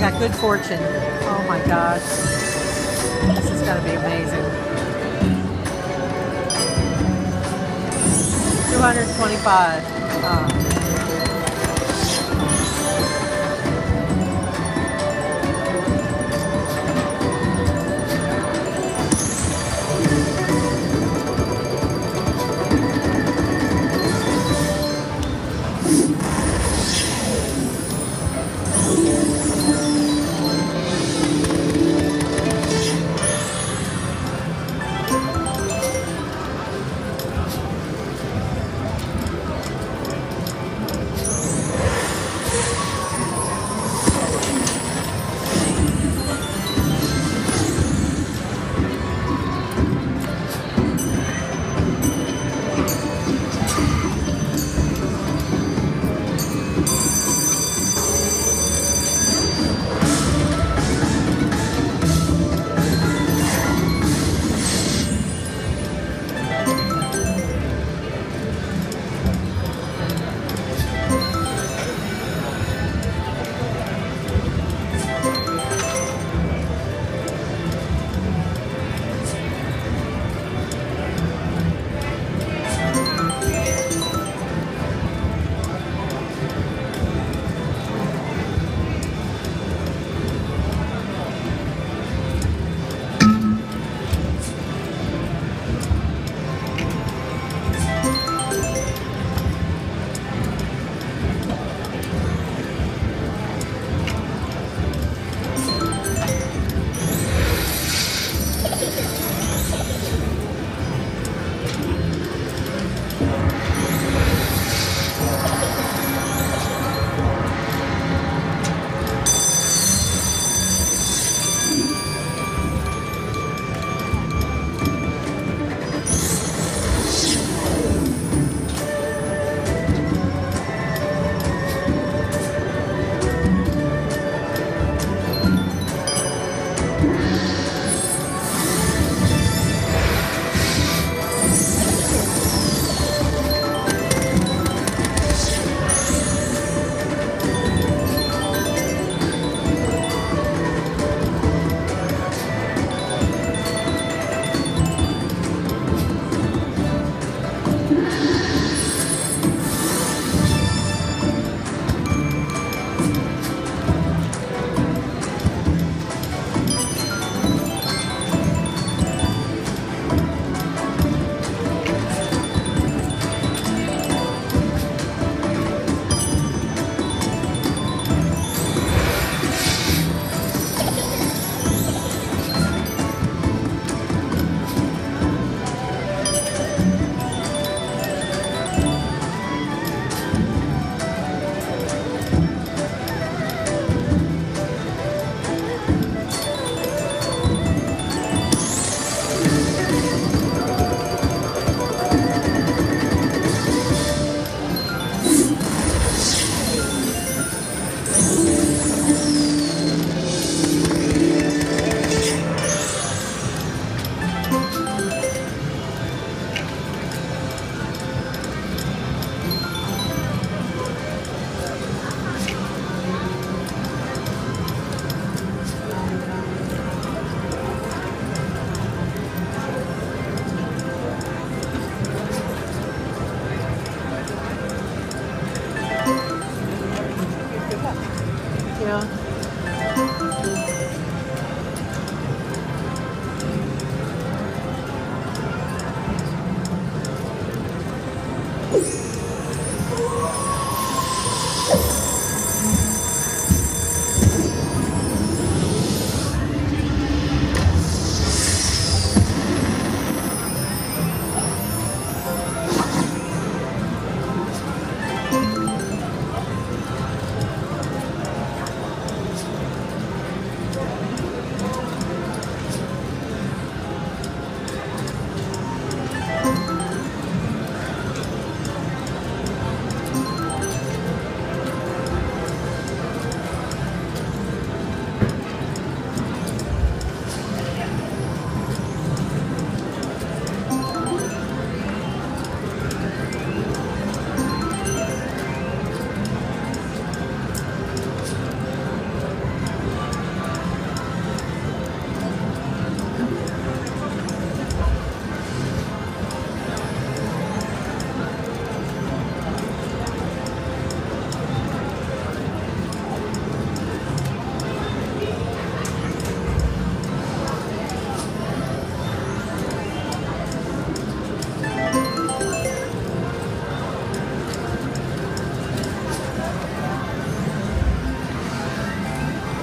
got good fortune. Oh my gosh. This is gonna be amazing. 225.